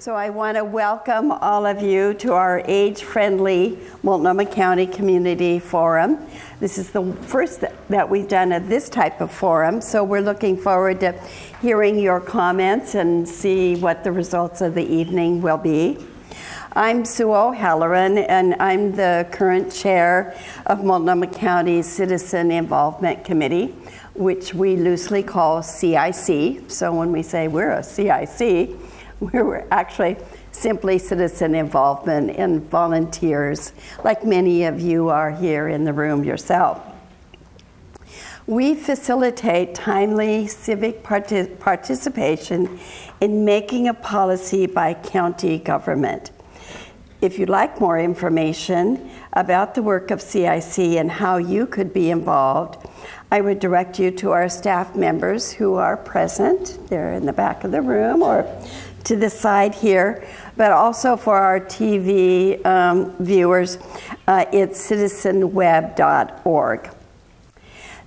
So I want to welcome all of you to our age-friendly Multnomah County Community Forum. This is the first that we've done of this type of forum, so we're looking forward to hearing your comments and see what the results of the evening will be. I'm Sue O'Halloran, and I'm the current chair of Multnomah County's Citizen Involvement Committee, which we loosely call CIC. So when we say we're a CIC, we're actually simply citizen involvement and volunteers, like many of you are here in the room yourself. We facilitate timely civic partic participation in making a policy by county government. If you'd like more information about the work of CIC and how you could be involved, I would direct you to our staff members who are present. They're in the back of the room or to the side here, but also for our TV um, viewers, uh, it's citizenweb.org.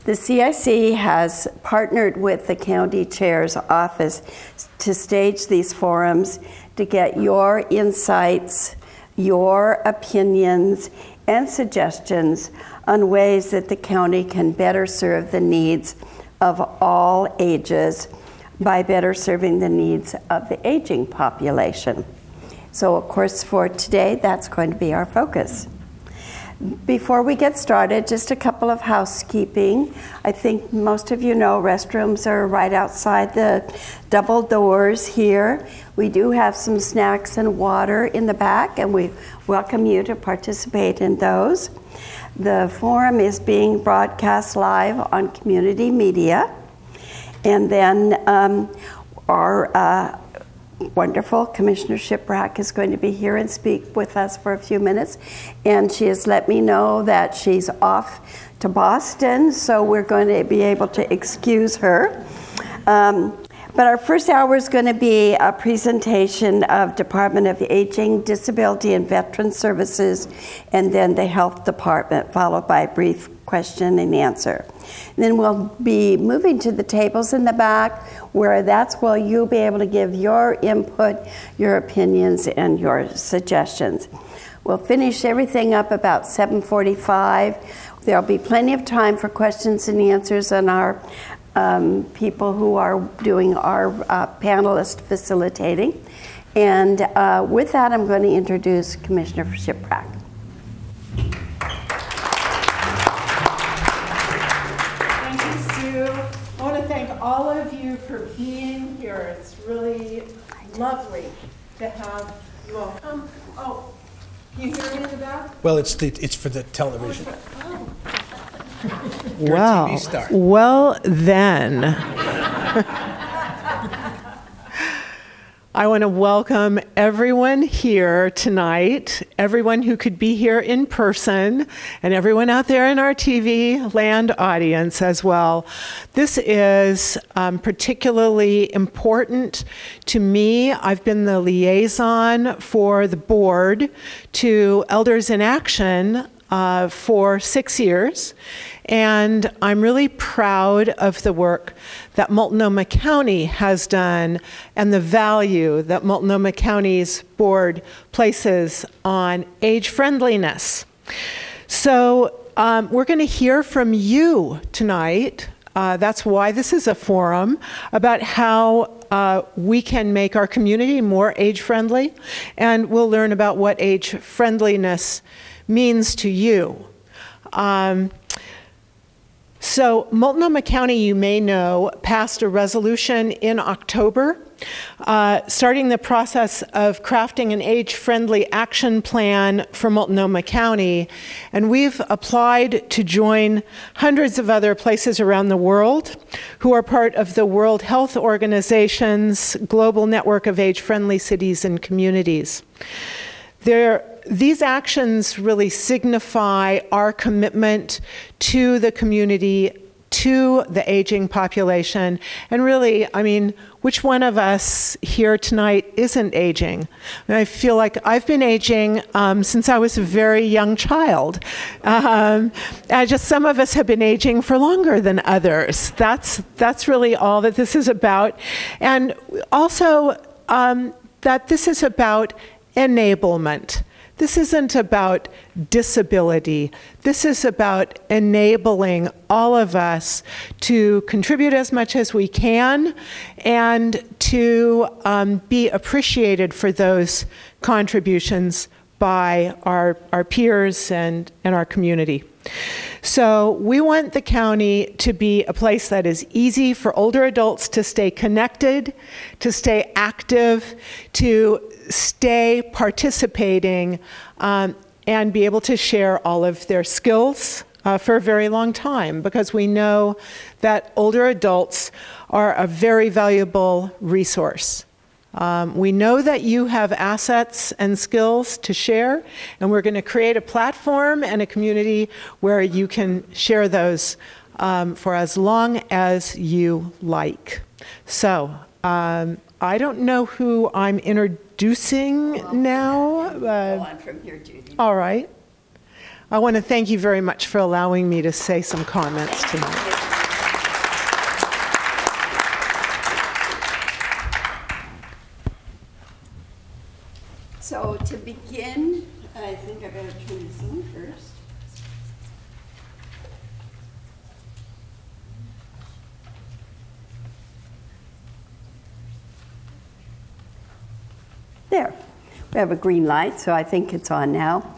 The CIC has partnered with the county chair's office to stage these forums to get your insights, your opinions, and suggestions on ways that the county can better serve the needs of all ages by better serving the needs of the aging population. So, of course, for today, that's going to be our focus. Before we get started, just a couple of housekeeping. I think most of you know restrooms are right outside the double doors here. We do have some snacks and water in the back, and we welcome you to participate in those. The forum is being broadcast live on community media. And then um, our uh, wonderful Commissioner Shiprack is going to be here and speak with us for a few minutes. And she has let me know that she's off to Boston, so we're going to be able to excuse her. Um, but our first hour is going to be a presentation of Department of Aging, Disability and Veteran Services, and then the Health Department, followed by a brief question and answer. And then we'll be moving to the tables in the back where that's where you'll be able to give your input, your opinions, and your suggestions. We'll finish everything up about 7.45. There'll be plenty of time for questions and answers on our um, people who are doing our uh, panelist facilitating. And uh, with that, I'm going to introduce Commissioner Shiprack. You for being here. It's really lovely to have you all come. Oh, can you hear me in the back? Well, it's the, it's for the television. Oh. oh. Wow. Well, then. I want to welcome everyone here tonight, everyone who could be here in person, and everyone out there in our TV land audience as well. This is um, particularly important to me. I've been the liaison for the board to Elders in Action uh, for six years. And I'm really proud of the work that Multnomah County has done and the value that Multnomah County's board places on age friendliness. So um, we're going to hear from you tonight. Uh, that's why this is a forum about how uh, we can make our community more age friendly, and we'll learn about what age friendliness means to you. Um, so, Multnomah County, you may know, passed a resolution in October uh, starting the process of crafting an age friendly action plan for Multnomah County. And we've applied to join hundreds of other places around the world who are part of the World Health Organization's global network of age friendly cities and communities. There these actions really signify our commitment to the community, to the aging population. And really, I mean, which one of us here tonight isn't aging? I feel like I've been aging um, since I was a very young child. Um, just some of us have been aging for longer than others. That's that's really all that this is about. And also, um, that this is about enablement. This isn't about disability. This is about enabling all of us to contribute as much as we can and to um, be appreciated for those contributions by our, our peers and, and our community. So, we want the county to be a place that is easy for older adults to stay connected, to stay active, to stay participating, um, and be able to share all of their skills uh, for a very long time because we know that older adults are a very valuable resource. Um, we know that you have assets and skills to share, and we're going to create a platform and a community where you can share those um, for as long as you like. So, um, I don't know who I'm introducing now. Go Uh, on from here, Judy. all right. I want to thank you very much for allowing me to say some comments tonight. So to begin, I think I better turn this on first. There. We have a green light, so I think it's on now.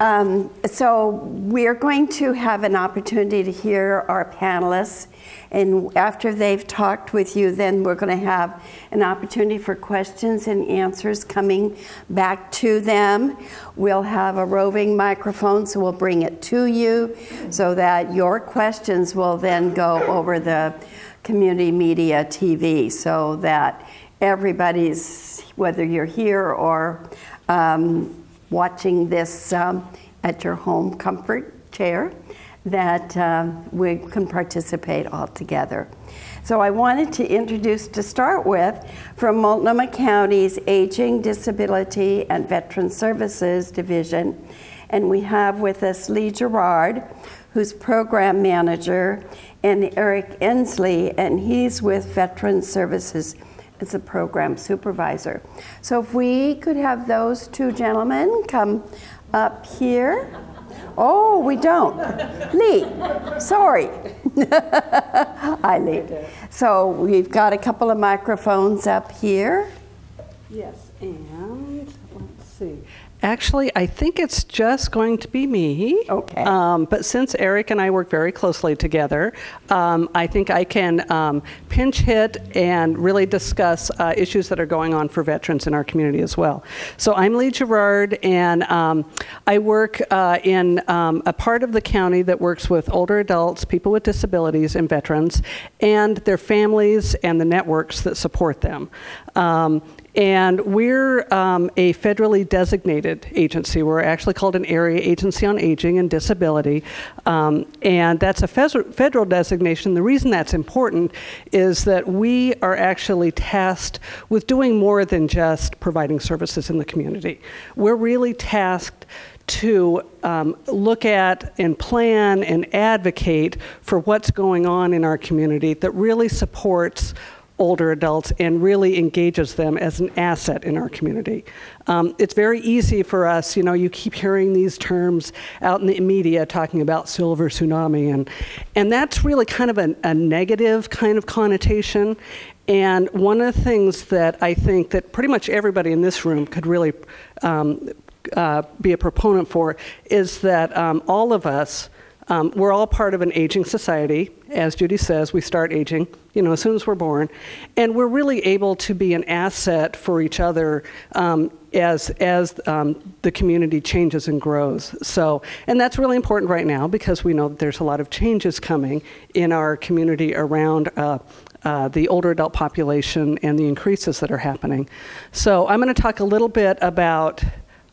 Um, so we're going to have an opportunity to hear our panelists, and after they've talked with you, then we're going to have an opportunity for questions and answers coming back to them. We'll have a roving microphone, so we'll bring it to you, so that your questions will then go over the community media TV, so that everybody's, whether you're here or um, watching this um, at your home comfort chair, that um, we can participate all together. So I wanted to introduce, to start with, from Multnomah County's Aging, Disability, and Veteran Services Division, and we have with us Lee Gerard, who's program manager, and Eric Ensley, and he's with Veteran Services as a program supervisor. So if we could have those two gentlemen come up here. Oh, we don't. Lee, sorry. Hi, Lee. So we've got a couple of microphones up here. Yes, and let's see. Actually, I think it's just going to be me. Okay. Um, but since Eric and I work very closely together, um, I think I can um, pinch hit and really discuss uh, issues that are going on for veterans in our community as well. So I'm Lee Gerard, and um, I work uh, in um, a part of the county that works with older adults, people with disabilities, and veterans, and their families and the networks that support them. And we're um, a federally designated agency. We're actually called an Area Agency on Aging and Disability. Um, and that's a federal designation. The reason that's important is that we are actually tasked with doing more than just providing services in the community. We're really tasked to um, look at and plan and advocate for what's going on in our community that really supports older adults and really engages them as an asset in our community. Um, it's very easy for us, you know, you keep hearing these terms out in the media talking about silver tsunami, and, and that's really kind of a, a negative kind of connotation. And one of the things that I think that pretty much everybody in this room could really um, uh, be a proponent for is that um, all of us um, we're all part of an aging society. As Judy says, we start aging, you know, as soon as we're born. And we're really able to be an asset for each other um, as, as um, the community changes and grows. So, and that's really important right now because we know that there's a lot of changes coming in our community around uh, uh, the older adult population and the increases that are happening. So, I'm going to talk a little bit about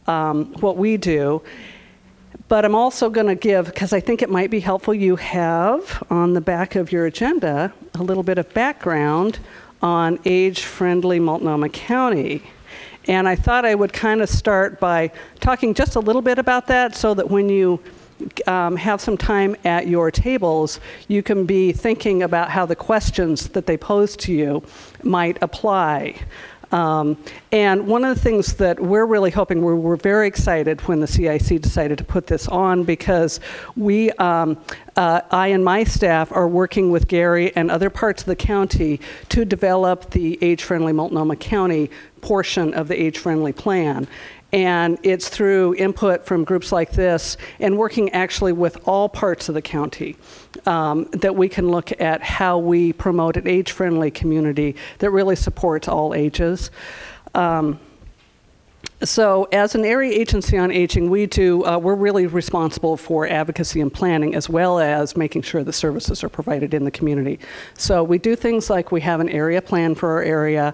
um, what we do. But I'm also going to give, because I think it might be helpful, you have on the back of your agenda a little bit of background on age friendly Multnomah County. And I thought I would kind of start by talking just a little bit about that so that when you um, have some time at your tables, you can be thinking about how the questions that they pose to you might apply. Um, and one of the things that we're really hoping, we were very excited when the CIC decided to put this on because we, um, uh, I and my staff are working with Gary and other parts of the county to develop the age-friendly Multnomah County portion of the age-friendly plan. And it's through input from groups like this and working actually with all parts of the county um, that we can look at how we promote an age friendly community that really supports all ages. Um, so, as an area agency on aging, we do, uh, we're really responsible for advocacy and planning as well as making sure the services are provided in the community. So, we do things like we have an area plan for our area.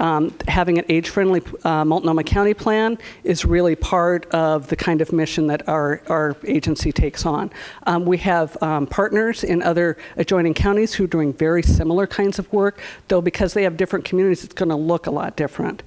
Um, having an age-friendly uh, Multnomah County plan is really part of the kind of mission that our, our agency takes on. Um, we have um, partners in other adjoining counties who are doing very similar kinds of work, though because they have different communities, it's going to look a lot different.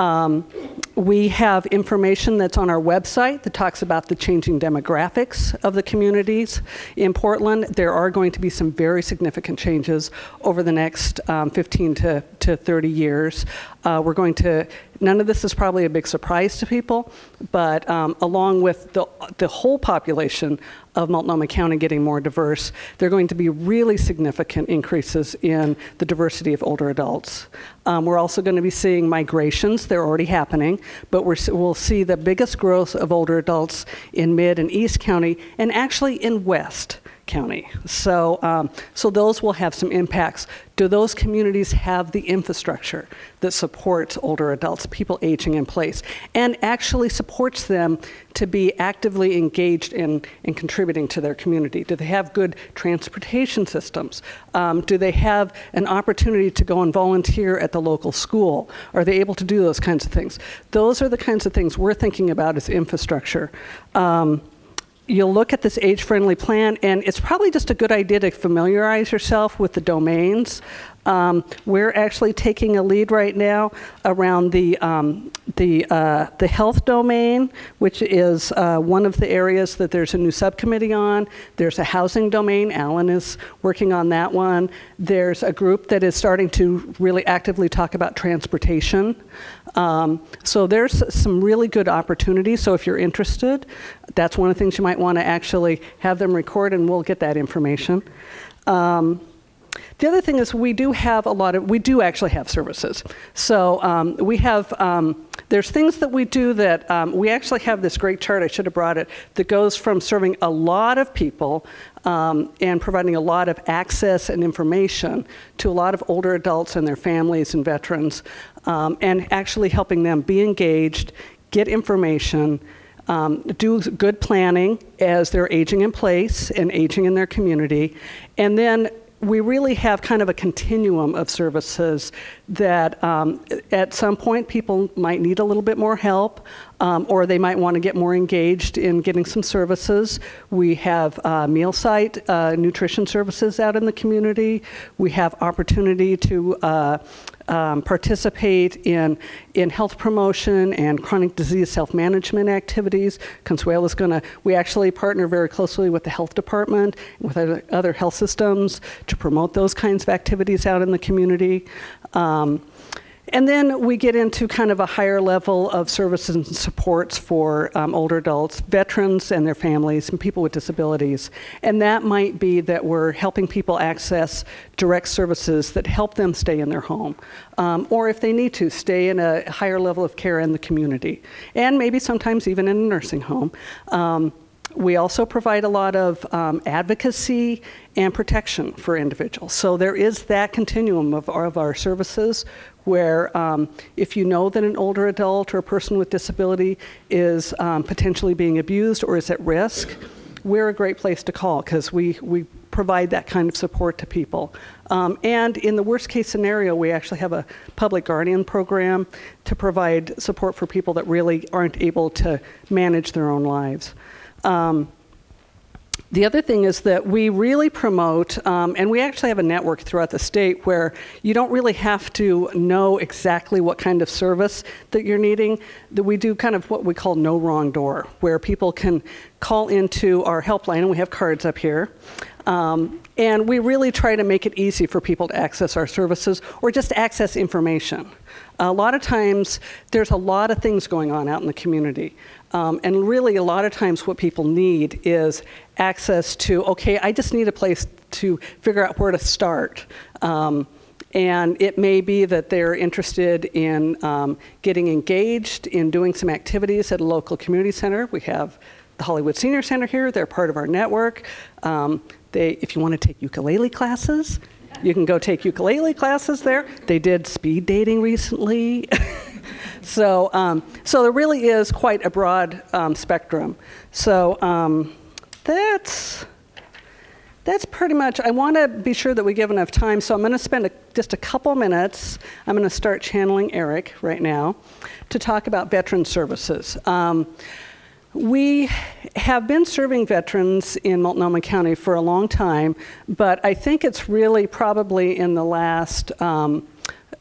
Um, we have information that's on our website that talks about the changing demographics of the communities in Portland. There are going to be some very significant changes over the next um, 15 to, to 30 years. Uh, we're going to None of this is probably a big surprise to people, but um, along with the, the whole population of Multnomah County getting more diverse, there are going to be really significant increases in the diversity of older adults. Um, we're also going to be seeing migrations, they're already happening, but we will see the biggest growth of older adults in Mid and East County and actually in West. County. So, um, so those will have some impacts. Do those communities have the infrastructure that supports older adults, people aging in place, and actually supports them to be actively engaged in, in contributing to their community? Do they have good transportation systems? Um, do they have an opportunity to go and volunteer at the local school? Are they able to do those kinds of things? Those are the kinds of things we're thinking about as infrastructure. Um, you'll look at this age friendly plan, and it's probably just a good idea to familiarize yourself with the domains. Um, we're actually taking a lead right now around the, um, the, uh, the health domain, which is uh, one of the areas that there's a new subcommittee on. There's a housing domain. Alan is working on that one. There's a group that is starting to really actively talk about transportation. Um, so there's some really good opportunities. So if you're interested, that's one of the things you might want to actually have them record, and we'll get that information. Um, the other thing is we do have a lot of, we do actually have services. So um, we have, um, there's things that we do that um, we actually have this great chart, I should have brought it, that goes from serving a lot of people um, and providing a lot of access and information to a lot of older adults and their families and veterans, um, and actually helping them be engaged, get information, um, do good planning as they're aging in place and aging in their community, and then we really have kind of a continuum of services that um, at some point people might need a little bit more help um, or they might want to get more engaged in getting some services. We have uh, meal site uh, nutrition services out in the community. We have opportunity to uh, um, participate in, in health promotion and chronic disease self-management activities. Consuelo is going to, we actually partner very closely with the health department, with other, health systems to promote those kinds of activities out in the community. Um, and then we get into kind of a higher level of services and supports for um, older adults, veterans and their families, and people with disabilities. And that might be that we're helping people access direct services that help them stay in their home, um, or if they need to, stay in a higher level of care in the community, and maybe sometimes even in a nursing home. Um, we also provide a lot of um, advocacy and protection for individuals. So there is that continuum of, of our services where um, if you know that an older adult or a person with disability is um, potentially being abused or is at risk, we're a great place to call because we, we provide that kind of support to people. Um, and in the worst case scenario, we actually have a public guardian program to provide support for people that really aren't able to manage their own lives. Um, The other thing is that we really promote, um, and we actually have a network throughout the state where you don't really have to know exactly what kind of service that you're needing. That we do kind of what we call no wrong door, where people can call into our helpline, and we have cards up here. Um, and we really try to make it easy for people to access our services or just access information. A lot of times, there's a lot of things going on out in the community. Um, and really, a lot of times, what people need is access to, okay, I just need a place to figure out where to start. Um, and it may be that they're interested in um, getting engaged in doing some activities at a local community center. We have the Hollywood Senior Center here, they're part of our network. Um, they, if you want to take ukulele classes, you can go take ukulele classes there. They did speed dating recently. so, um, so there really is quite a broad um, spectrum. So um, that's that's pretty much. I want to be sure that we give enough time, so I'm going to spend a, just a couple minutes. I'm going to start channeling Eric right now to talk about veteran services. Um, we have been serving veterans in Multnomah County for a long time, but I think it's really probably in the last um,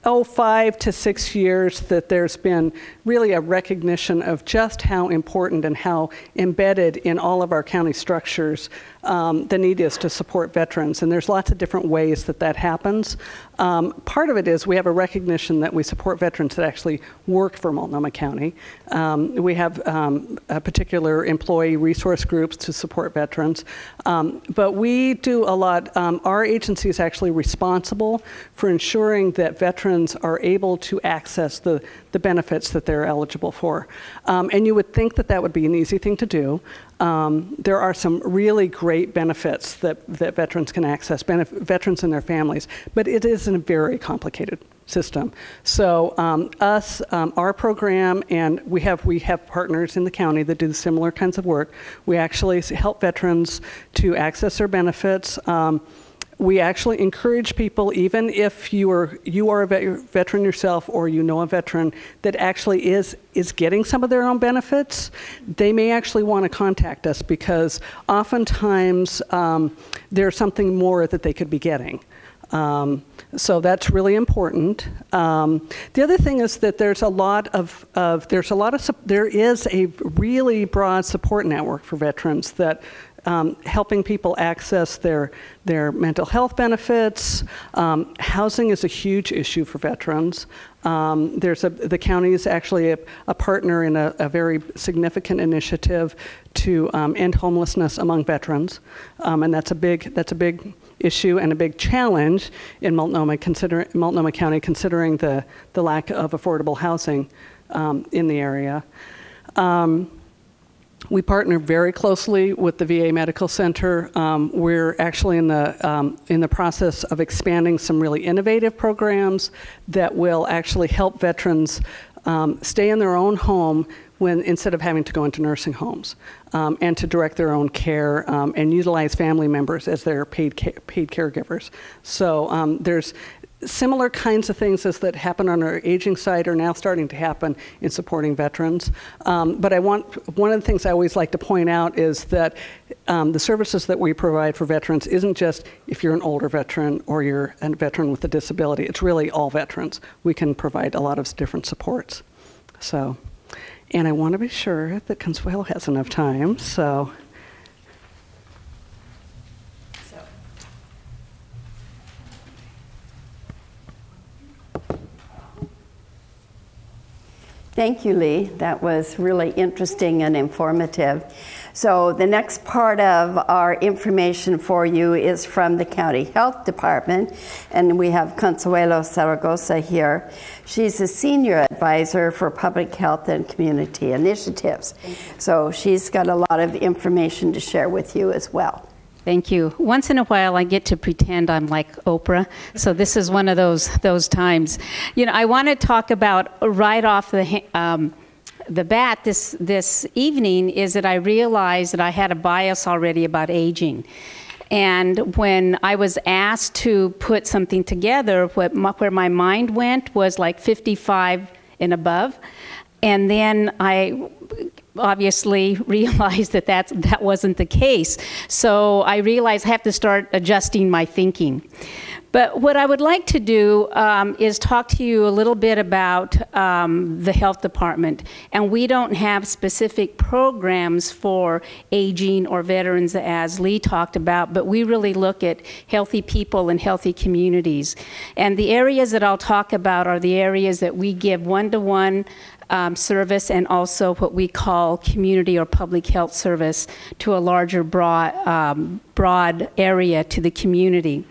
oh, five to six years that there's been really a recognition of just how important and how embedded in all of our county structures um, the need is to support veterans. And there's lots of different ways that that happens. Um, part of it is we have a recognition that we support veterans that actually work for Multnomah County. Um, we have um, particular employee resource groups to support veterans. Um, but we do a lot, um, our agency is actually responsible for ensuring that veterans are able to access the, the benefits that they're eligible for. and you would think that that would be an easy thing to do. Um, there are some really great benefits that, that veterans can access, veterans and their families, but it is a very complicated system. So um, us, um, our program, and we have we have partners in the county that do similar kinds of work. We actually help veterans to access their benefits. Um, we actually encourage people, even if you are you are a veteran yourself or you know a veteran that actually is is getting some of their own benefits, they may actually want to contact us because oftentimes um, there's something more that they could be getting. Um, so that's really important. Um, the other thing is that there's a lot of, of, there's a lot of there is a really broad support network for veterans that um, helping people access their, their mental health benefits. Um, housing is a huge issue for veterans. Um, there's a, the county is actually a, a partner in a, a, very significant initiative to um, end homelessness among veterans, um, and that's a big that's a big issue and a big challenge in Multnomah, consider, Multnomah County, considering the the lack of affordable housing um, in the area. Um, we partner very closely with the VA Medical Center. Um, we're actually in the um, in the process of expanding some really innovative programs that will actually help veterans um, stay in their own home when instead of having to go into nursing homes, um, and to direct their own care um, and utilize family members as their paid ca- paid caregivers. So um, there's similar kinds of things as that happen on our aging side are now starting to happen in supporting veterans. Um, but I want one of the things I always like to point out is that um, the services that we provide for veterans isn't just if you're an older veteran or you're a veteran with a disability. It's really all veterans. We can provide a lot of different supports. So, and I want to be sure that Consuelo has enough time. So. Thank you, Lee. That was really interesting and informative. So, the next part of our information for you is from the County Health Department, and we have Consuelo Zaragoza here. She's a senior advisor for public health and community initiatives. So, she's got a lot of information to share with you as well. Thank you. Once in a while, I get to pretend I'm like Oprah, so this is one of those those times. You know, I want to talk about right off the um, the bat this this evening is that I realized that I had a bias already about aging. And when I was asked to put something together, what, where my mind went was like 55 and above. And then I obviously realized that that's, that wasn't the case. So I realized I have to start adjusting my thinking. But what I would like to do um, is talk to you a little bit about um, the health department. And we don't have specific programs for aging or veterans, as Lee talked about, but we really look at healthy people and healthy communities. And the areas that I'll talk about are the areas that we give one to one um, service and also what we call community or public health service to a larger broad, um, broad area to the community.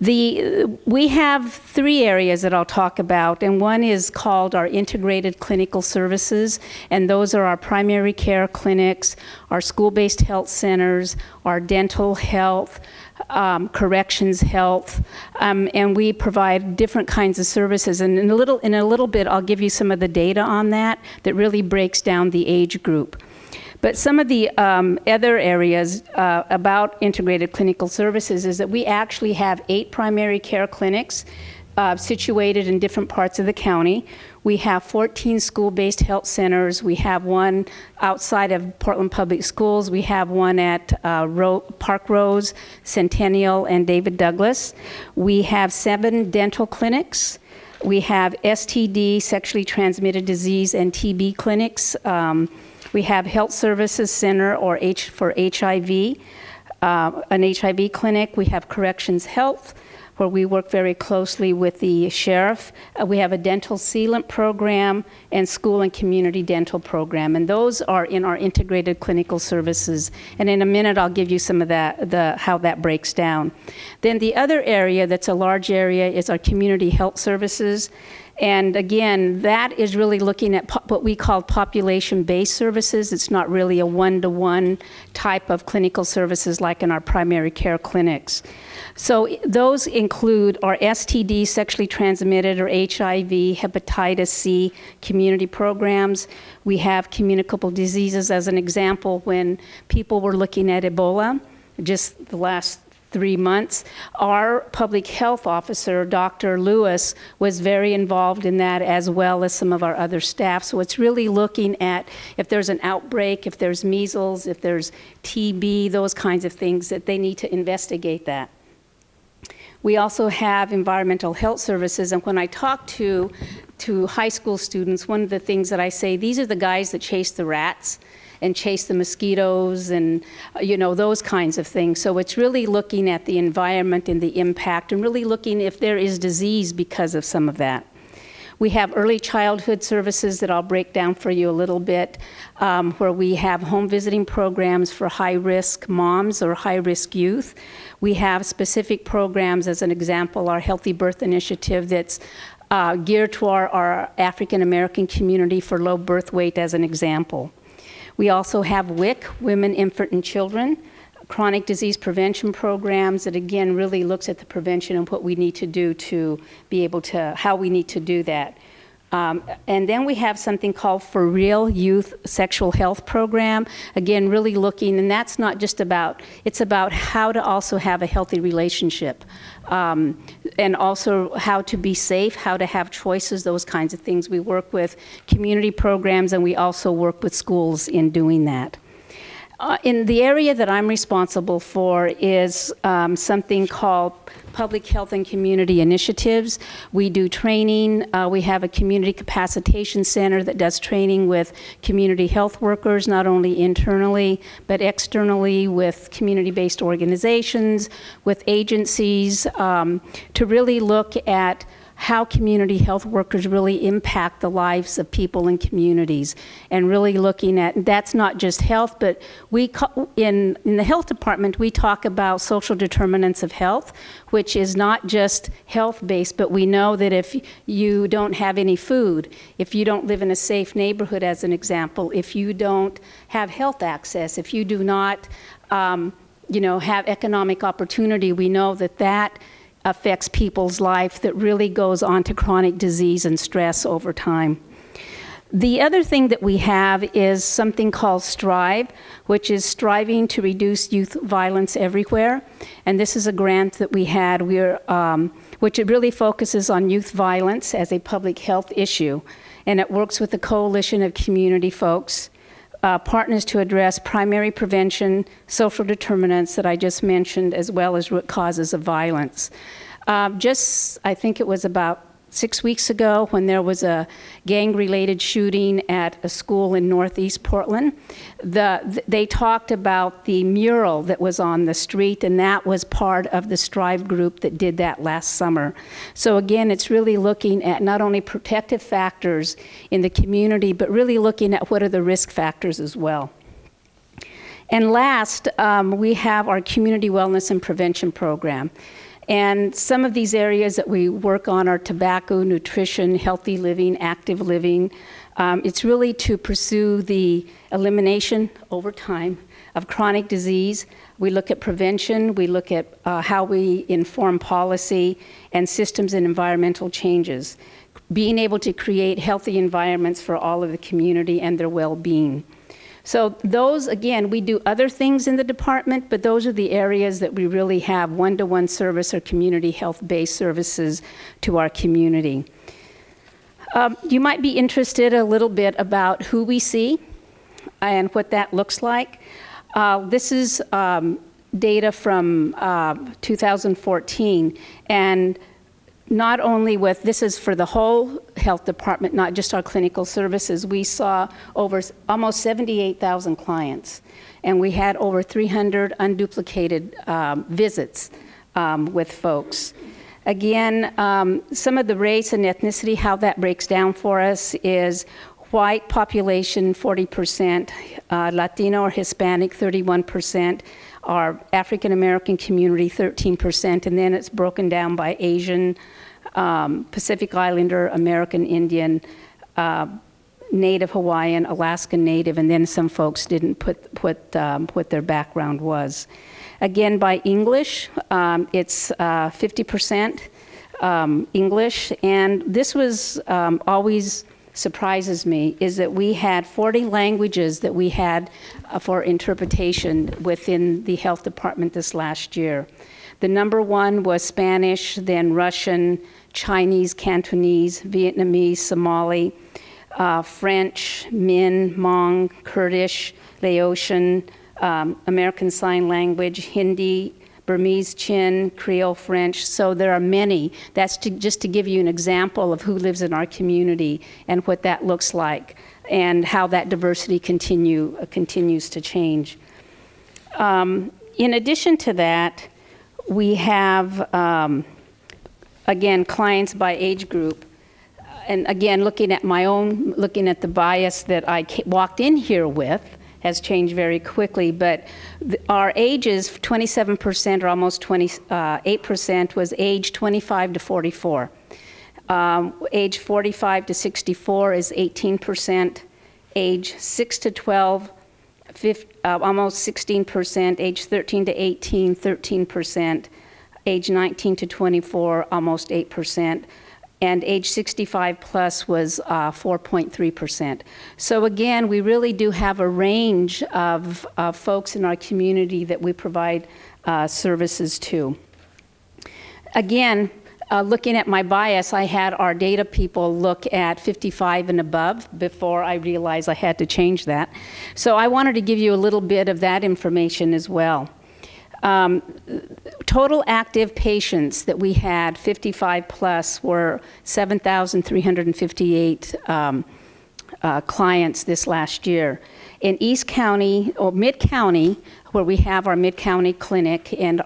The, we have three areas that I'll talk about, and one is called our integrated clinical services, and those are our primary care clinics, our school-based health centers, our dental health, um, corrections health, um, and we provide different kinds of services. And in a little in a little bit, I'll give you some of the data on that that really breaks down the age group. But some of the um, other areas uh, about integrated clinical services is that we actually have eight primary care clinics uh, situated in different parts of the county. We have 14 school-based health centers. We have one outside of Portland Public Schools. We have one at uh, Ro Park Rose, Centennial, and David Douglas. We have seven dental clinics. We have STD, sexually transmitted disease, and TB clinics. Um, we have Health Services Center or H for HIV, uh, an HIV clinic. We have Corrections Health where we work very closely with the sheriff. Uh, we have a dental sealant program and school and community dental program, and those are in our integrated clinical services. And in a minute, I'll give you some of that, the, how that breaks down. Then the other area that's a large area is our community health services. And again, that is really looking at what we call population based services. It's not really a one to one type of clinical services like in our primary care clinics. So those include our STD, sexually transmitted, or HIV, hepatitis C community programs. We have communicable diseases as an example when people were looking at Ebola just the last three months. Our public health officer, Dr. Lewis, was very involved in that as well as some of our other staff. So it's really looking at if there's an outbreak, if there's measles, if there's TB, those kinds of things, that they need to investigate that. We also have environmental health services, and when I talk to to high school students, one of the things that I say, these are the guys that chase the rats and chase the mosquitoes and you know those kinds of things. So it's really looking at the environment and the impact and really looking if there is disease because of some of that. We have early childhood services that I'll break down for you a little bit, um, where we have home visiting programs for high risk moms or high risk youth. We have specific programs, as an example, our Healthy Birth Initiative that's uh, geared to our, our African American community for low birth weight, as an example. We also have WIC, Women, Infant, and Children, chronic disease prevention programs that again really looks at the prevention and what we need to do to be able to, how we need to do that. Um, and then we have something called For Real Youth Sexual Health Program. Again, really looking, and that's not just about, it's about how to also have a healthy relationship. Um, and also how to be safe, how to have choices, those kinds of things. We work with community programs and we also work with schools in doing that. Uh, in the area that I'm responsible for is um, something called public health and community initiatives. We do training. Uh, we have a community capacitation center that does training with community health workers, not only internally, but externally with community-based organizations, with agencies, um, to really look at how community health workers really impact the lives of people in communities and really looking at that's not just health but we in in the health department we talk about social determinants of health which is not just health based but we know that if you don't have any food if you don't live in a safe neighborhood as an example if you don't have health access if you do not um, you know have economic opportunity we know that that affects people's life that really goes on to chronic disease and stress over time. The other thing that we have is something called STRIVE, which is striving to reduce youth violence everywhere. And this is a grant that we had, we're, um, which it really focuses on youth violence as a public health issue. And it works with a coalition of community folks uh, partners to address primary prevention, social determinants that I just mentioned, as well as root causes of violence. Uh, just, I think it was about six weeks ago when there was a gang related shooting at a school in northeast Portland. The, they talked about the mural that was on the street, and that was part of the Strive group that did that last summer. So, again, it's really looking at not only protective factors in the community, but really looking at what are the risk factors as well. And last, um, we have our community wellness and prevention program. And some of these areas that we work on are tobacco, nutrition, healthy living, active living. Um, it's really to pursue the elimination over time of chronic disease. We look at prevention, we look at uh, how we inform policy and systems and environmental changes, being able to create healthy environments for all of the community and their well being. So those, again, we do other things in the department, but those are the areas that we really have one-to-one service or community health-based services to our community. Um, you might be interested a little bit about who we see and what that looks like. Uh, this is um, data from uh, 2014, and not only with this is for the whole health department, not just our clinical services. We saw over almost 78,000 clients, and we had over 300 unduplicated um, visits um, with folks. Again, um, some of the race and ethnicity, how that breaks down for us is white population 40%, uh, Latino or Hispanic 31%, our African American community 13%, and then it's broken down by Asian, um, Pacific Islander, American Indian, uh, Native Hawaiian, Alaskan Native, and then some folks didn't put, put um, what their background was. Again, by English, um, it's uh, 50% um, English, and this was um, always surprises me is that we had 40 languages that we had uh, for interpretation within the health department this last year. The number one was Spanish, then Russian, Chinese, Cantonese, Vietnamese, Somali, uh, French, Min, Hmong, Kurdish, Laotian, um, American Sign Language, Hindi, Burmese Chin, Creole French. So there are many. That's to, just to give you an example of who lives in our community and what that looks like and how that diversity continue, uh, continues to change. Um, in addition to that, we have um, again, clients by age group. And again, looking at my own, looking at the bias that I walked in here with has changed very quickly. But our ages, 27% or almost 28% uh, was age 25 to 44. Um, age 45 to 64 is 18%. Age 6 to 12, 50, uh, almost 16%. Age 13 to 18, 13% age 19 to 24, almost 8%, and age 65 plus was uh, 4.3%. So again, we really do have a range of, of folks in our community that we provide uh, services to. Again, uh, looking at my bias, I had our data people look at 55 and above before I realized I had to change that. So I wanted to give you a little bit of that information as well. Um, total active patients that we had, 55 plus, were 7,358 um, uh, clients this last year. In East County, or Mid County, where we have our Mid County clinic and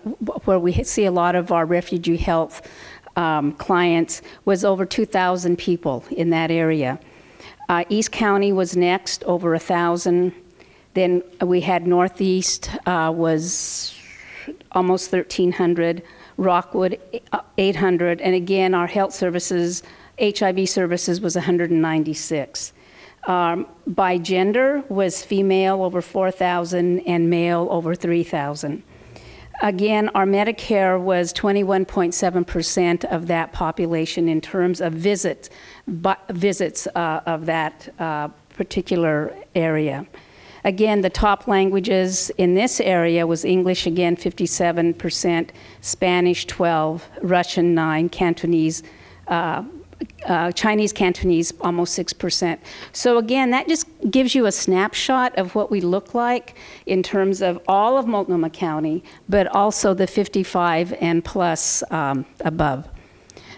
where we see a lot of our refugee health um, clients, was over 2,000 people in that area. Uh, East County was next, over 1,000. Then we had Northeast uh, was almost 1,300, Rockwood 800, and again, our health services, HIV services was 196. Um, by gender was female over 4,000 and male over 3,000. Again, our Medicare was 21.7% of that population in terms of visits, visits uh, of that uh, particular area. Again, the top languages in this area was English again 57%, Spanish 12, Russian 9, Cantonese uh, uh, Chinese Cantonese, almost 6%. So, again, that just gives you a snapshot of what we look like in terms of all of Multnomah County, but also the 55 and plus um, above.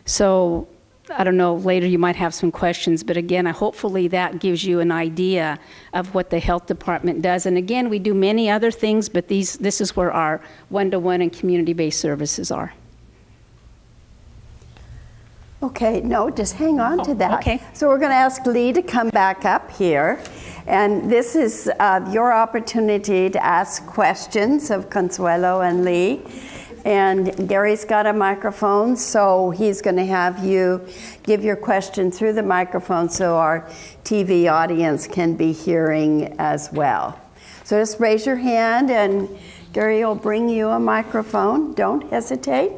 So, I don't know, later you might have some questions, but again, hopefully that gives you an idea of what the health department does. And again, we do many other things, but these, this is where our one-to-one and community-based services are. Okay, no, just hang on to that. okay. So we're going to ask Lee to come back up here. And this is uh, your opportunity to ask questions of Consuelo and Lee. And Gary's got a microphone, so he's going to have you give your question through the microphone so our TV audience can be hearing as well. So just raise your hand and Gary will bring you a microphone. Don't hesitate.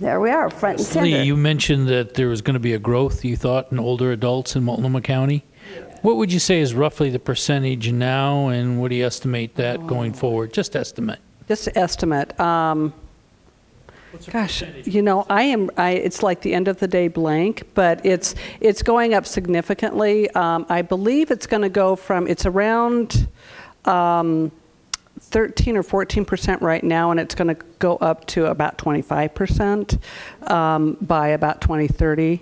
There we are, front and center. Lee, you mentioned that there was going to be a growth, you thought, in older adults in Multnomah County. What would you say is roughly the percentage now, and what do you estimate that going forward? Just estimate. Just estimate. Um, gosh, you know, I am. I, it's like the end of the day blank, but it's it's going up significantly. Um, I believe it's going to go from it's around. Um, 13 or 14 percent right now, and it's going to go up to about 25 percent um, by about 2030.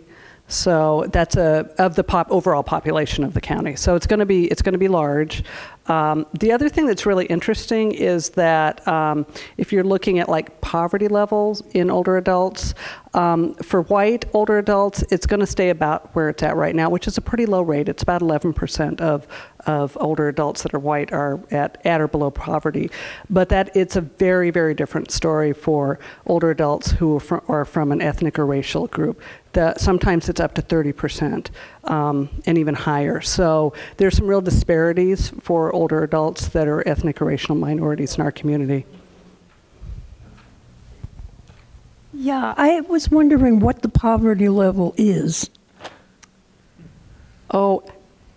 So that's a of the pop overall population of the county. So it's going to be it's going to be large. Um, the other thing that's really interesting is that um, if you're looking at like poverty levels in older adults, um, for white older adults, it's going to stay about where it's at right now, which is a pretty low rate. It's about 11% of of older adults that are white are at, at or below poverty. But that it's a very, very different story for older adults who are from, are from an ethnic or racial group. That sometimes it's up to 30% um, and even higher. So there's some real disparities for older adults that are ethnic or racial minorities in our community. Yeah, I was wondering what the poverty level is. Oh,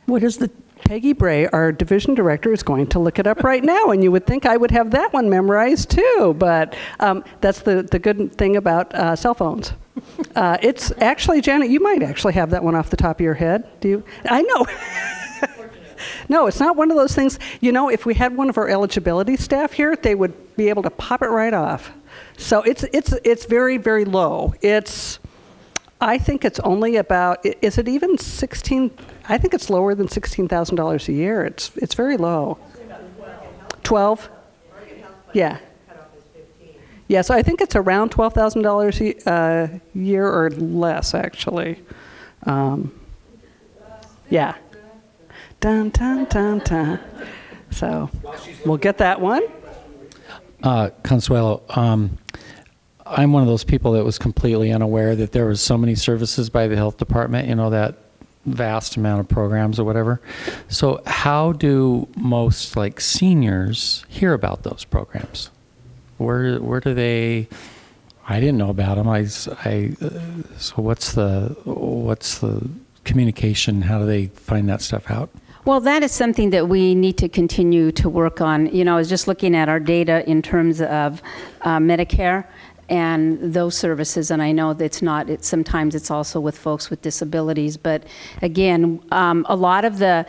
What is the, Peggy Bray, our division director, is going to look it up right now, and you would think I would have that one memorized too, but um, that's the, the good thing about uh, cell phones. Uh, it's actually, Janet, you might actually have that one off the top of your head. Do you? I know. no, it's not one of those things. You know, if we had one of our eligibility staff here, they would be able to pop it right off. So it's it's it's very very low. It's I think it's only about, is it even 16, I think it's lower than $16,000 a year. It's, it's very low. 12? Yeah. Yeah, so I think it's around $12,000 a uh, year or less, actually. Um, yeah. Dun, dun, dun, dun. So we'll get that one. Uh, Consuelo, um, I'm one of those people that was completely unaware that there was so many services by the health department. You know that vast amount of programs or whatever. So how do most like seniors hear about those programs? Where where do they? I didn't know about them. I, uh, so what's the what's the communication? How do they find that stuff out? Well, that is something that we need to continue to work on. You know, I was just looking at our data in terms of uh, Medicare and those services, and I know that it's not. It's sometimes it's also with folks with disabilities, but again, um, a lot of the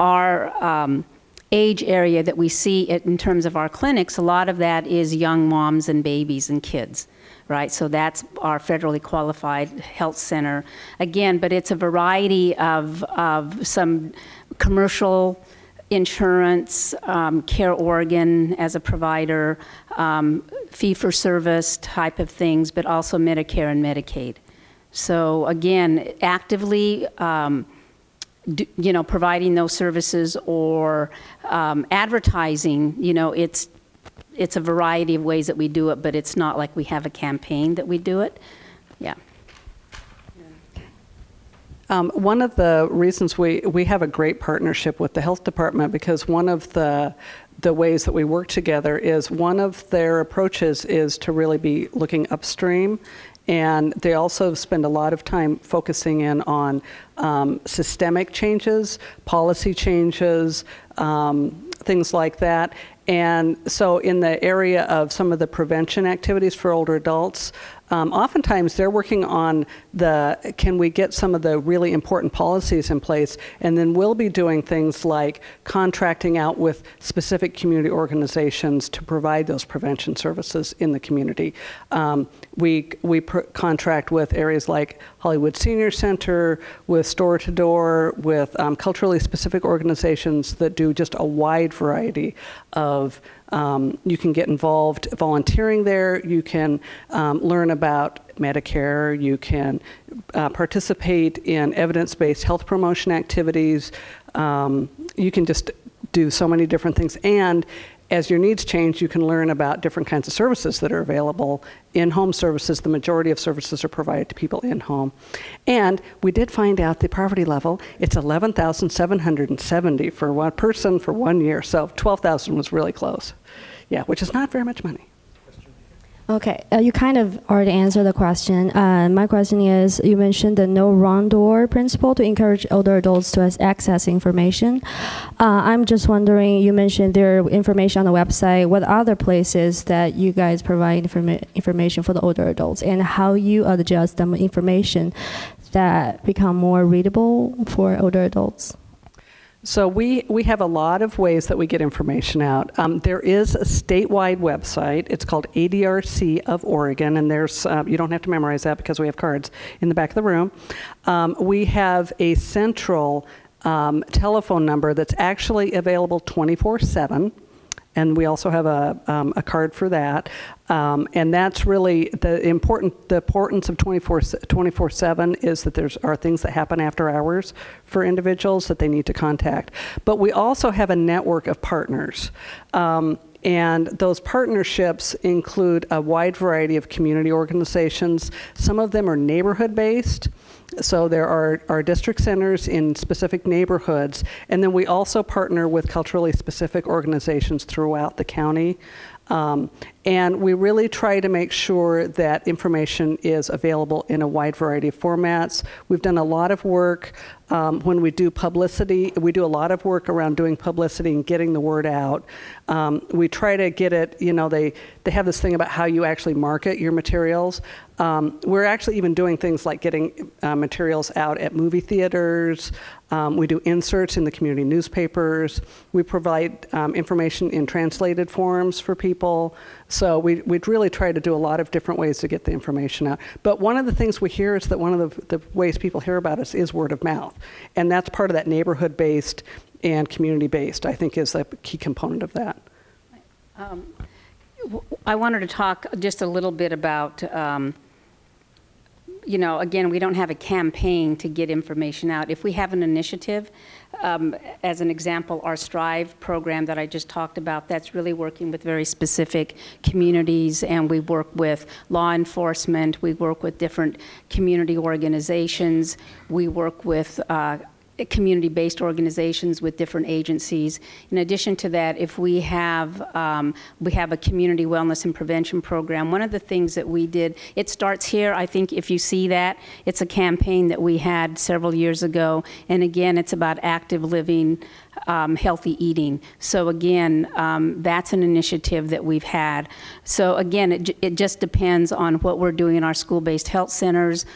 our um, age area that we see it in terms of our clinics, a lot of that is young moms and babies and kids right? So that's our federally qualified health center. Again, but it's a variety of, of some commercial insurance, um, Care Oregon as a provider, um, fee for service type of things, but also Medicare and Medicaid. So again, actively, um, d- you know, providing those services or um, advertising, you know, it's it's a variety of ways that we do it, but it's not like we have a campaign that we do it. Yeah. Um, one of the reasons we, we have a great partnership with the health department because one of the the ways that we work together is one of their approaches is to really be looking upstream and they also spend a lot of time focusing in on um, systemic changes, policy changes, um, things like that. And so, in the area of some of the prevention activities for older adults, um, oftentimes they're working on the can we get some of the really important policies in place, and then we'll be doing things like contracting out with specific community organizations to provide those prevention services in the community. Um, we we contract with areas like Hollywood Senior Center, with Store to Door, with um, culturally specific organizations that do just a wide variety of. Um, you can get involved volunteering there. You can um, learn about Medicare. You can uh, participate in evidence based health promotion activities. Um, you can just do so many different things. And as your needs change, you can learn about different kinds of services that are available. In home services, the majority of services are provided to people in home. And we did find out the poverty level, it's 11,770 for one person for one year. So 12,000 was really close. Yeah, which is not very much money. Okay, uh, you kind of already answered the question. Uh, my question is you mentioned the no wrong door principle to encourage older adults to access information. Uh, I'm just wondering, you mentioned there information on the website. What other places that you guys provide informa- information for the older adults and how you adjust the information that become more readable for older adults? So we, we have a lot of ways that we get information out. Um, there is a statewide website. It's called ADRC of Oregon, and there's uh, you don't have to memorize that because we have cards in the back of the room. Um, we have a central um, telephone number that's actually available 24 7 and we also have a, um, a card for that. Um, and that's really the important the importance of 24 7 is that there's are things that happen after hours for individuals that they need to contact. But we also have a network of partners. Um, and those partnerships include a wide variety of community organizations. Some of them are neighborhood based. So there are, are district centers in specific neighborhoods, and then we also partner with culturally specific organizations throughout the county. Um, and we really try to make sure that information is available in a wide variety of formats. We've done a lot of work um, when we do publicity. We do a lot of work around doing publicity and getting the word out. Um, we try to get it, you know, they, they have this thing about how you actually market your materials. Um, we're actually even doing things like getting uh, materials out at movie theaters. Um, we do inserts in the community newspapers. We provide um, information in translated forms for people. So we, we'd really try to do a lot of different ways to get the information out. But one of the things we hear is that one of the, the ways people hear about us is word of mouth. And that's part of that neighborhood based and community based, I think, is a key component of that. Um, I wanted to talk just a little bit about. You know, again, we don't have a campaign to get information out. If we have an initiative, um, as an example, our Strive program that I just talked about, that's really working with very specific communities, and we work with law enforcement, we work with different community organizations, we work with uh, community-based organizations with different agencies. In addition to that, if we have um, we have a community wellness and prevention program, one of the things that we did, it starts here. I think if you see that, it's a campaign that we had several years ago, and again, it's about active living. Um, healthy eating. So again, um, that's an initiative that we've had. So again, it, it just depends on what we're doing in our school-based health centers.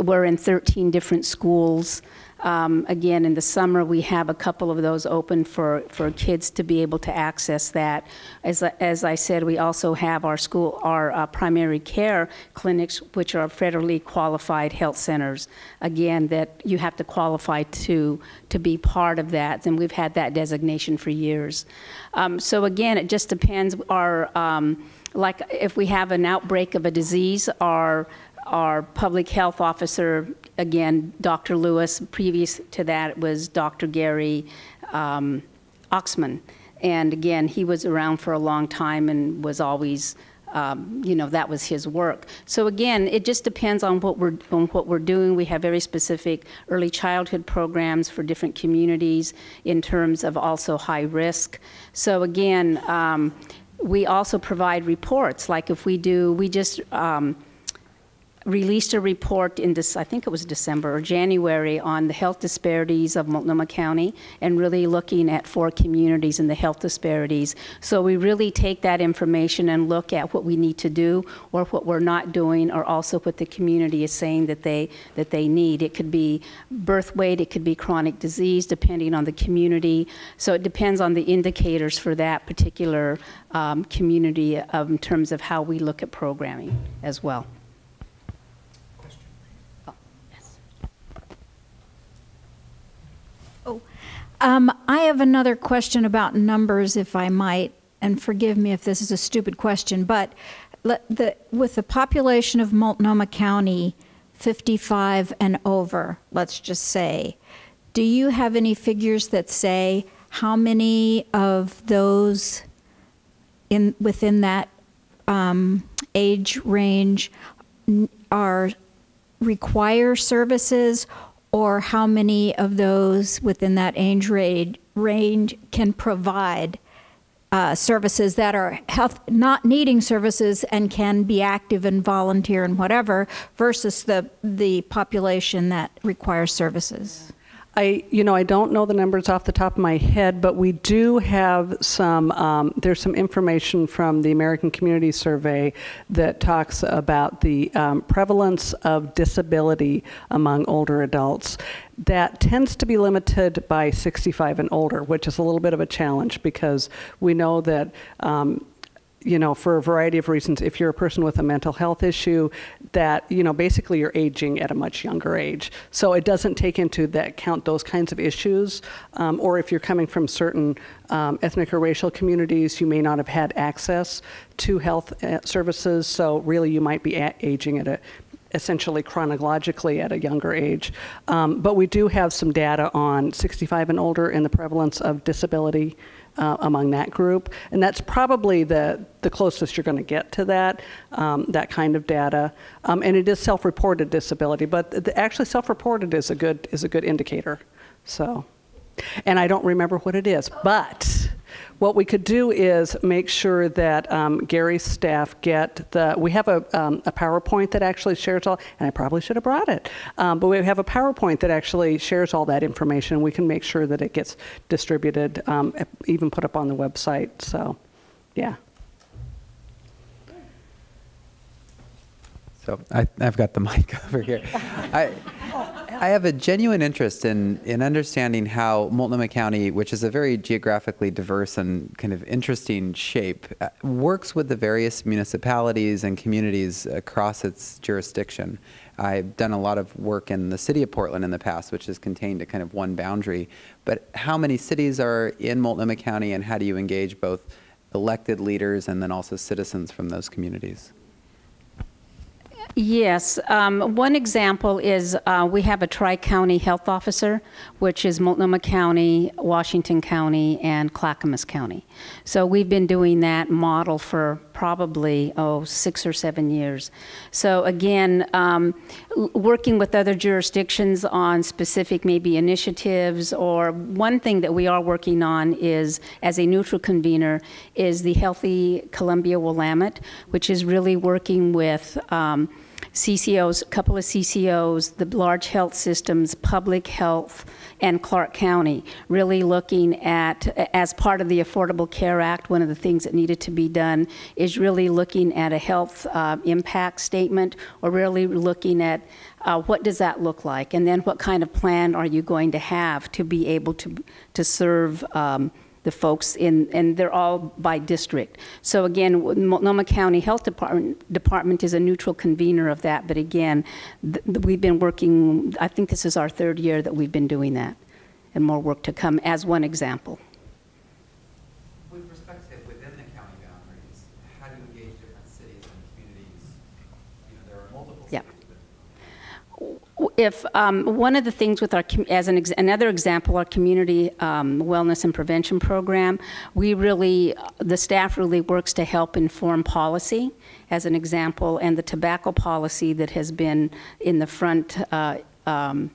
We're in 13 different schools. Um, again, in the summer, we have a couple of those open for, for kids to be able to access that. As, as I said, we also have our school, our uh, primary care clinics, which are federally qualified health centers. Again, that you have to qualify to, to be part of that, and we've had that designation for years. Um, so again, it just depends. Our, um, like if we have an outbreak of a disease, our our public health officer, again, Dr. Lewis. Previous to that was Dr. Gary um, Oxman. And again, he was around for a long time and was always, um, you know, that was his work. So again, it just depends on what we're on what we're doing. We have very specific early childhood programs for different communities in terms of also high risk. So again, um, we also provide reports. Like if we do, we just um, released a report in this, I think it was December or January, on the health disparities of Multnomah County and really looking at four communities and the health disparities. So we really take that information and look at what we need to do or what we're not doing or also what the community is saying that they, that they need. It could be birth weight, it could be chronic disease, depending on the community. So it depends on the indicators for that particular um, community of, in terms of how we look at programming as well. Um, I have another question about numbers, if I might, and forgive me if this is a stupid question, but the, with the population of Multnomah County, 55 and over, let's just say, do you have any figures that say how many of those in within that um, age range are require services, or how many of those within that age range, can provide uh, services that are health not needing services and can be active and volunteer and whatever versus the the population that requires services. I, you know, I don't know the numbers off the top of my head, but we do have some, um, there's some information from the American Community Survey that talks about the um, prevalence of disability among older adults. That tends to be limited by 65 and older, which is a little bit of a challenge because we know that um, you know, for a variety of reasons, if you're a person with a mental health issue, that, you know, basically you're aging at a much younger age. So it doesn't take into that account those kinds of issues. Um, or if you're coming from certain um, ethnic or racial communities, you may not have had access to health uh, services. So really you might be aging at a essentially chronologically at a younger age. Um, but we do have some data on 65 and older and the prevalence of disability uh, among that group. And that's probably the, the closest you're going to get to that, um, that kind of data. Um, and it is self-reported disability, but the, actually self-reported is a good, is a good indicator. So, and I don't remember what it is, but what we could do is make sure that um, Gary's staff get the. We have a, um, a PowerPoint that actually shares all, and I probably should have brought it. Um, but we have a PowerPoint that actually shares all that information, and we can make sure that it gets distributed, um, even put up on the website. So, yeah. So I, I've got the mic over here. I, I have a genuine interest in, in understanding how Multnomah County, which is a very geographically diverse and kind of interesting shape, uh, works with the various municipalities and communities across its jurisdiction. I've done a lot of work in the city of Portland in the past, which is contained to kind of one boundary. But how many cities are in Multnomah County, and how do you engage both elected leaders and then also citizens from those communities? Yes. Um, one example is uh, we have a tri county health officer, which is Multnomah County, Washington County, and Clackamas County. So we've been doing that model for probably, oh, six or seven years. So again, um, working with other jurisdictions on specific maybe initiatives, or one thing that we are working on is, as a neutral convener, is the Healthy Columbia Willamette, which is really working with. Um, CCOs, a couple of CCOs, the large health systems, public health, and Clark County, really looking at, as part of the Affordable Care Act, one of the things that needed to be done is really looking at a health uh, impact statement or really looking at uh, what does that look like? And then what kind of plan are you going to have to be able to, to serve um, the folks in, and they're all by district. So again, Multnomah County Health Department, Department is a neutral convener of that, but again, we've been working, I think this is our third year that we've been doing that, and more work to come as one example. With respect to within the county boundaries, how do you engage different cities and communities? You know, there are multiple Yeah. cities. If um, one of the things with our as an ex, another example our community um, wellness and prevention program we really the staff really works to help inform policy as an example and the tobacco policy that has been in the front uh, um,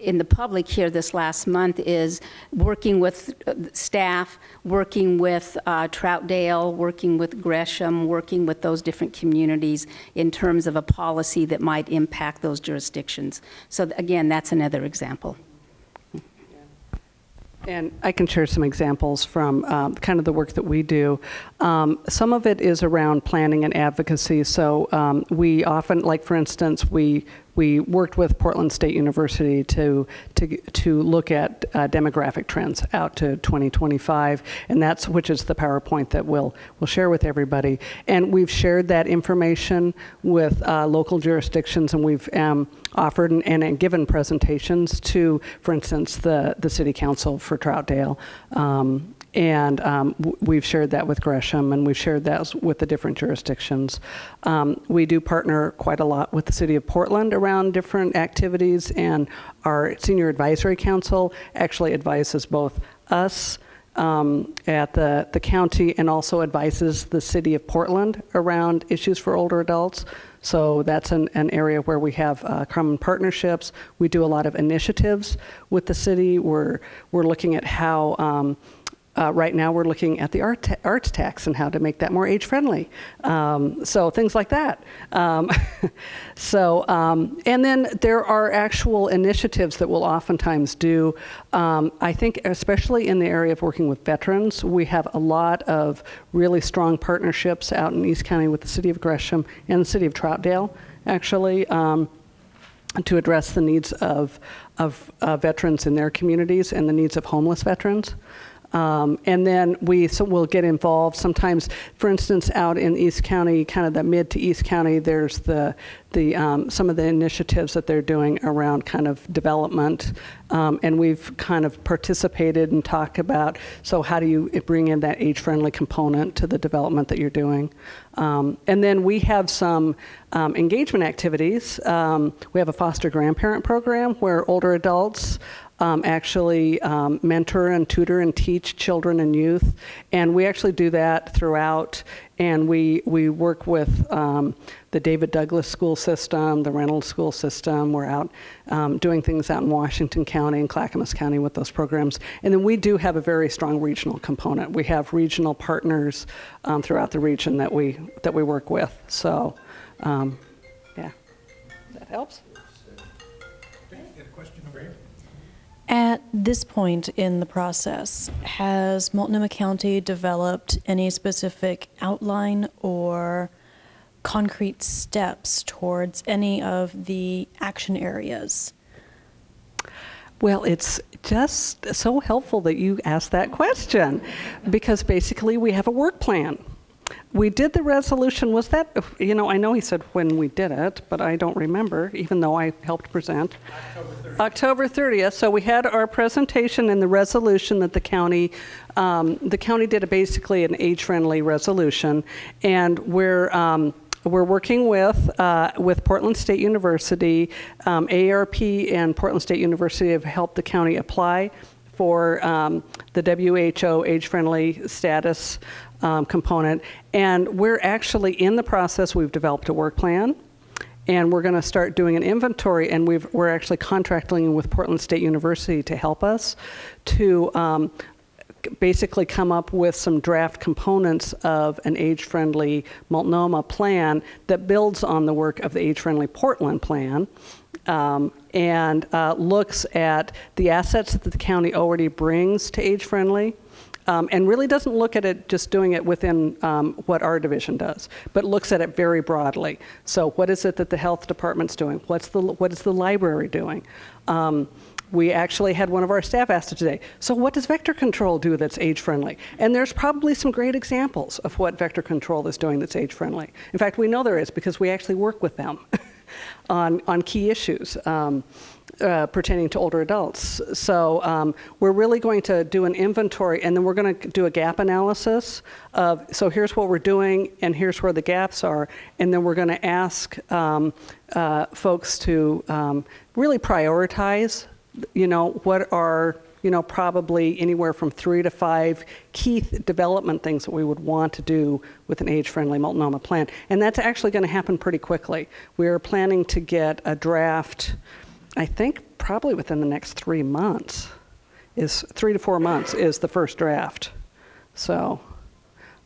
in the public here this last month is working with uh, staff, working with uh, Troutdale, working with Gresham, working with those different communities in terms of a policy that might impact those jurisdictions. So again, that's another example. And I can share some examples from um, kind of the work that we do. Um, some of it is around planning and advocacy. So um, we often, like for instance, we we worked with Portland State University to to to look at uh, demographic trends out to 2025, and that's which is the PowerPoint that we'll we'll share with everybody. And we've shared that information with uh, local jurisdictions, and we've um, offered and, and, given presentations to, for instance, the the City Council for Troutdale. Um, and um, we've shared that with Gresham, and we've shared that with the different jurisdictions. Um, we do partner quite a lot with the City of Portland around different activities, and our Senior Advisory Council actually advises both us um, at the, the county and also advises the City of Portland around issues for older adults. So that's an, an area where we have uh, common partnerships. We do a lot of initiatives with the city. We're, we're looking at how um, uh, right now, we're looking at the art, ta- arts tax and how to make that more age friendly. Um, so, things like that. Um, so, um, and then there are actual initiatives that we'll oftentimes do. Um, I think, especially in the area of working with veterans, we have a lot of really strong partnerships out in East County with the city of Gresham and the city of Troutdale, actually um, to address the needs of, of uh, veterans in their communities and the needs of homeless veterans. Um, and then we so will get involved sometimes, for instance, out in East County, kind of the mid to East County, there's the, the um, some of the initiatives that they're doing around kind of development. Um, and we've kind of participated and talked about, so how do you bring in that age-friendly component to the development that you're doing? Um, and then we have some um, engagement activities. Um, we have a foster grandparent program where older adults um, actually um, mentor and tutor and teach children and youth. And we actually do that throughout. And we, we work with um, the David Douglas school system, the Reynolds school system. We're out um, doing things out in Washington County and Clackamas County with those programs. And then we do have a very strong regional component. We have regional partners um, throughout the region that we, that we work with. So, um, yeah, that helps. At this point in the process, has Multnomah County developed any specific outline or concrete steps towards any of the action areas? Well, it's just so helpful that you asked that question because basically we have a work plan. We did the resolution. Was that, you know, I know he said when we did it, but I don't remember, even though I helped present. October 30th. October 30th. So we had our presentation and the resolution that the county, um, the county did a, basically an age-friendly resolution, and we're. Um, we're working with uh, with Portland State University, um, AARP, and Portland State University have helped the county apply for um, the WHO age-friendly status um, component. And we're actually in the process, we've developed a work plan. And we're going to start doing an inventory, and we are we're actually contracting with Portland State University to help us to um, basically come up with some draft components of an age-friendly Multnomah plan that builds on the work of the age-friendly Portland plan. Um, and uh, looks at the assets that the county already brings to age friendly, um, and really doesn't look at it just doing it within um, what our division does, but looks at it very broadly. So, what is it that the health department's doing? What's the what is the library doing? Um, we actually had one of our staff ask it today. So, what does vector control do that's age friendly? And there's probably some great examples of what vector control is doing that's age friendly. In fact, we know there is because we actually work with them on on key issues. Um, uh, pertaining to older adults. So um, we're really going to do an inventory and then we're going to do a gap analysis of, so here's what we're doing and here's where the gaps are. And then we're going to ask um, uh, folks to um, really prioritize, you know, what are, you know, probably anywhere from three to five key th- development things that we would want to do with an age-friendly multnomah plan. And that's actually going to happen pretty quickly. We're planning to get a draft I think probably within the next three months. Is three to four months is the first draft. So,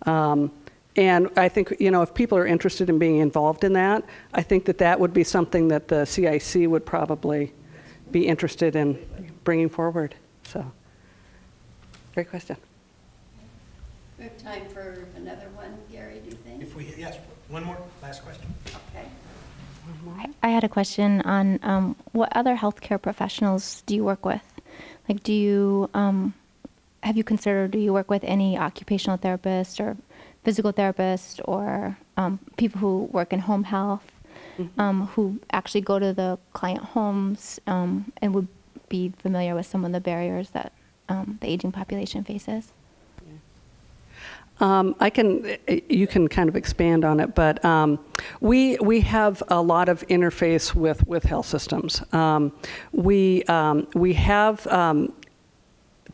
um, and I think you know if people are interested in being involved in that, I think that that would be something that the CIC would probably be interested in bringing forward. So, great question. We have time for another one, Gary, do you think? If we, yes, one more, last question. I had a question on um, what other healthcare professionals do you work with? Like, do you um, have you considered? Do you work with any occupational therapists or physical therapists or um, people who work in home health, Mm-hmm. um, who actually go to the client homes um, and would be familiar with some of the barriers that um, the aging population faces? Um, I can, you can kind of expand on it, but um, we we have a lot of interface with with health systems. Um, we um, we have um,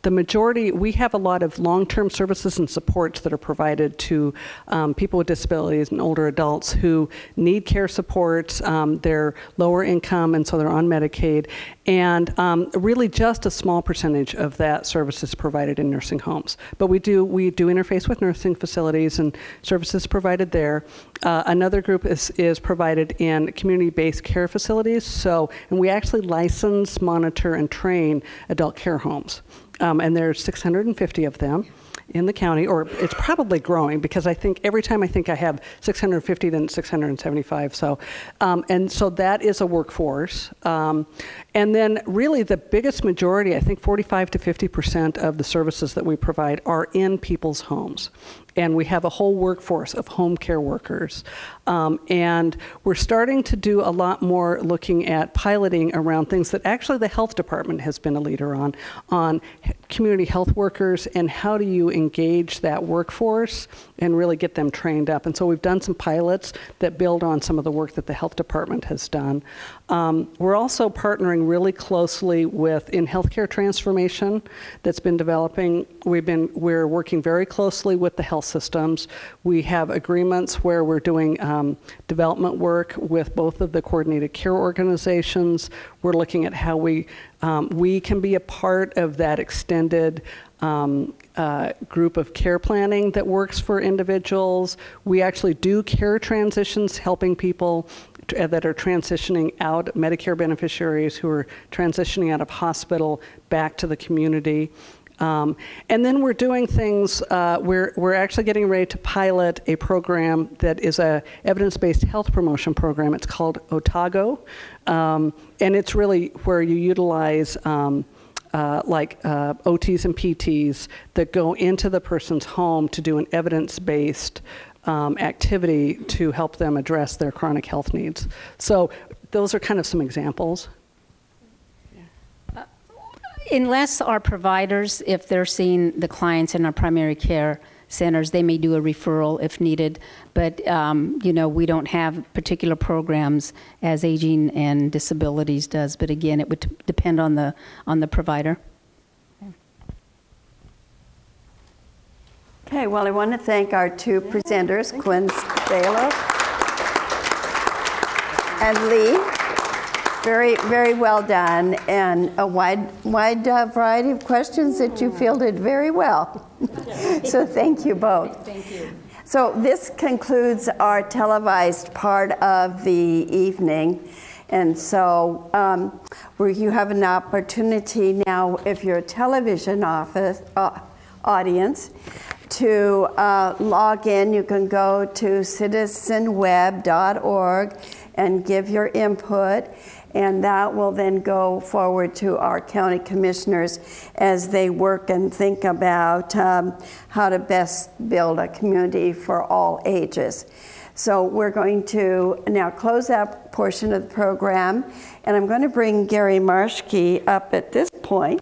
the majority, we have a lot of long-term services and supports that are provided to um, people with disabilities and older adults who need care supports. Um, they're lower income, and so they're on Medicaid. And um, really, just a small percentage of that service is provided in nursing homes. But we do we do interface with nursing facilities and services provided there. Uh, another group is is provided in community-based care facilities. So, and we actually license, monitor, and train adult care homes um, and there's 650 of them in the county, or it's probably growing because I think every time I think I have 650, then 675. So, um, and so that is a workforce. Um, and then really the biggest majority, I think 45 to 50 percent of the services that we provide are in people's homes. And we have a whole workforce of home care workers. Um, and we're starting to do a lot more looking at piloting around things that actually the health department has been a leader on, on community health workers and how do you engage that workforce and really get them trained up. And so we've done some pilots that build on some of the work that the health department has done. Um, we're also partnering really closely with in healthcare transformation that's been developing. We've been we're working very closely with the health systems. We have agreements where we're doing um, development work with both of the coordinated care organizations. We're looking at how we um, we can be a part of that extended um, uh, group of care planning that works for individuals. We actually do care transitions, helping people that are transitioning out, Medicare beneficiaries who are transitioning out of hospital back to the community. Um, and then we're doing things, uh, we're, we're actually getting ready to pilot a program that is a evidence-based health promotion program. It's called Otago. Um, and it's really where you utilize um, uh, like uh, OTs and PTs that go into the person's home to do an evidence-based um, activity to help them address their chronic health needs. So those are kind of some examples. Unless our providers, if they're seeing the clients in our primary care centers, they may do a referral if needed. But, um, you know, we don't have particular programs as aging and disabilities does. But again, it would depend on the, on the provider. Okay, well, I want to thank our two presenters, Consuelo and Lee. Very, very well done, and a wide, wide uh, variety of questions that you fielded very well. so thank you both. Thank you. So this concludes our televised part of the evening. And so um, where you have an opportunity now, if you're a television office, uh, audience, to uh, log in. You can go to citizenweb.org and give your input and that will then go forward to our county commissioners as they work and think about um, how to best build a community for all ages. So we're going to now close that portion of the program, and I'm going to bring Gary Marshke up at this point.